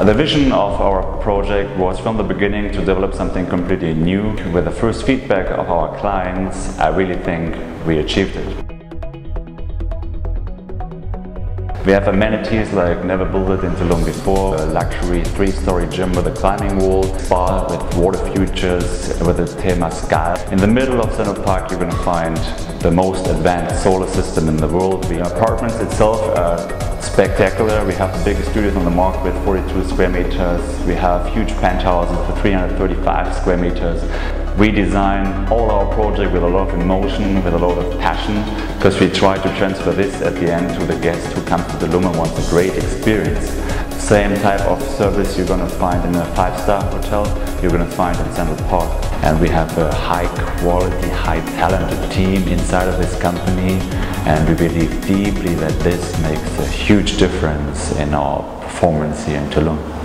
Uh, the vision of our project was from the beginning to develop something completely new. With the first feedback of our clients, I really think we achieved it. We have amenities like never built in Tulum before, a luxury three-story gym with a climbing wall, spa with water features, with a Temascal. In the middle of Central Park you're going to find the most advanced solar system in the world. The apartments itself are spectacular. We have the biggest studios on the market with 42 square meters. We have huge penthouses with 335 square meters. We design all our project with a lot of emotion, with a lot of passion, because we try to transfer this at the end to the guest who comes to the and wants a great experience. Same type of service you're going to find in a five-star hotel, you're going to find in Central Park. And we have a high quality, high talented team inside of this company and we believe deeply that this makes a huge difference in our performance here in Tulum.